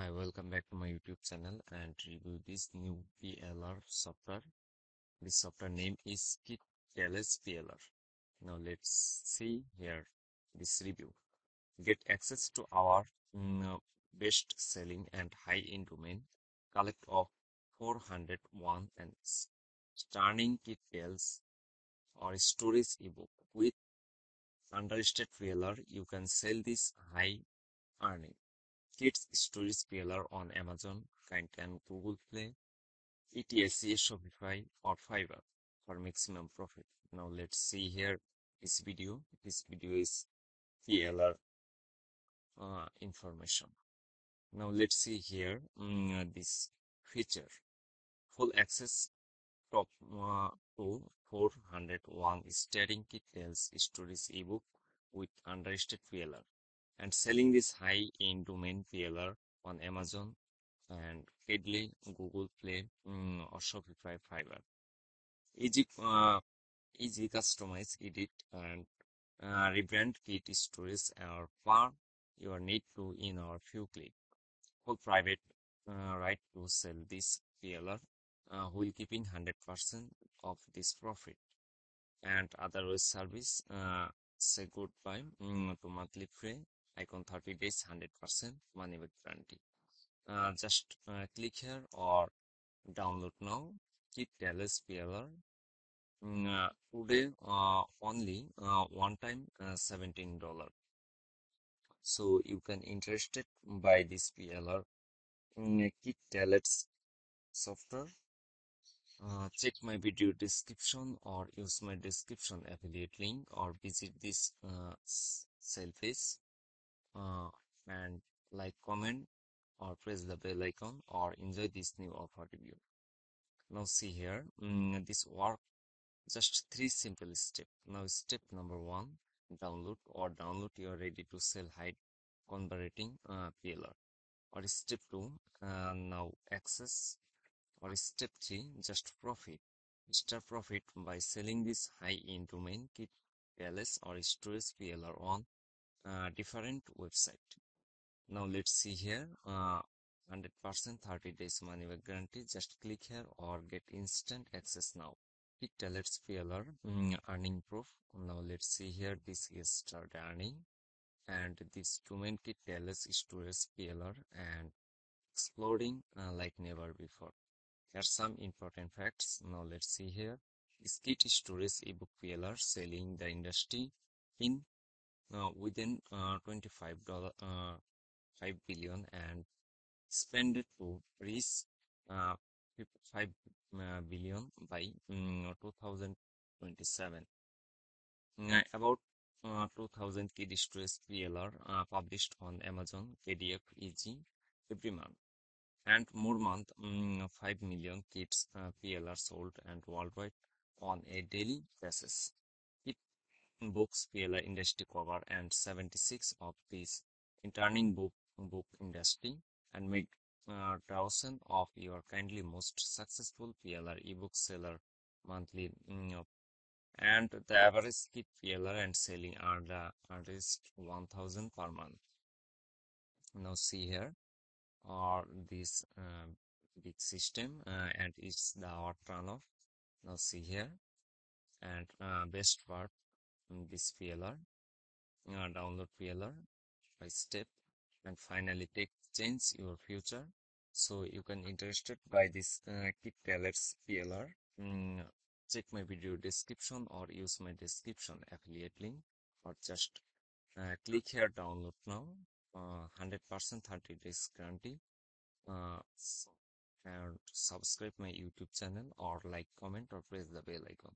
Hi, welcome back to my YouTube channel and review this new PLR software. This software name is Kit TLS PLR. Now let's see here this review. Get access to our mm, best selling and high-end domain collect of 401 and stunning kit tales or storage ebook with understated PLR. You can sell this high earning Kids Stories PLR on Amazon, Kind and Google Play, ETSC, Shopify, or Fiverr for maximum profit. Now let's see here this video. This video is PLR uh, information. Now let's see here um, this feature. Full access top uh, to 401 staring kit tells stories ebook with understated PLR and selling this high-end domain PLR on Amazon and Feedly, Google Play, um, or Shopify Fiverr. Easy, uh, easy customize, edit, and uh, rebrand kit stories or far your need to in our few click. Full private uh, right to sell this PLR uh, while keeping 100% of this profit and otherwise service uh, say goodbye um, to monthly free icon 30 days 100% money back guarantee uh, just uh, click here or download now. Kit TLS PLR mm, uh, today uh, only uh, one time uh, 17 dollar. So you can interested by this PLR mm, kit TLS software. Check my video description or use my description affiliate link or visit this page uh, and like comment or press the bell icon or enjoy this new offer review. Now see here mm, this work just three simple steps. Now step number one download or download your ready to sell hide converting uh, PLR or step two uh, now access. Or step three just profit. Start profit by selling this high end domain kit TLS or storage PLR on different website. Now let's see here. 100% uh, 30 days money back guarantee. Just click here or get instant access now. KidTales PLR mm, earning proof. Now let's see here. This is start earning. And this domain kit TLS storage PLR and exploding uh, like never before. Here some important facts. Now let's see here. Is kit storage ebook PLR selling the industry in within uh, 25 dollar uh, 5 billion and spend it to reach uh, 5 uh, by um, 2027 uh, about uh, 2000 kid stress PLR uh, published on Amazon PDF EG every month. And more month um, 5 million kits uh, PLR sold and worldwide on a daily basis books PLR industry cover and 76 of these interning book book industry and make uh, thousand of your kindly most successful PLR ebook seller monthly mm, and the average kit PLR and selling are the artist 1000 per month. Now see here or this uh, big system uh, and it's the our turn off. Now see here and uh, best part this PLR, uh, download PLR by step and finally take change your future. So you can interested by this uh, PLR. Mm, check my video description or use my description affiliate link or just uh, click here download now 100% uh, 30 days guarantee uh, and subscribe my youtube channel or like comment or press the bell icon